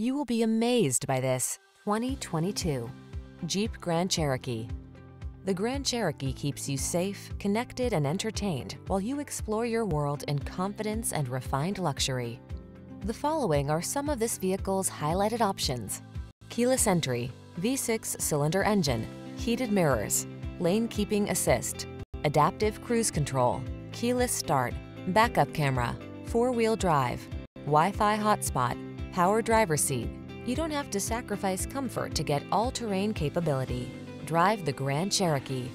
You will be amazed by this 2022 Jeep Grand Cherokee. The Grand Cherokee keeps you safe, connected, and entertained while you explore your world in confidence and refined luxury. The following are some of this vehicle's highlighted options. Keyless entry, V6 cylinder engine, heated mirrors, lane keeping assist, adaptive cruise control, keyless start, backup camera, four-wheel drive, Wi-Fi hotspot, power driver seat. You don't have to sacrifice comfort to get all-terrain capability. Drive the Grand Cherokee.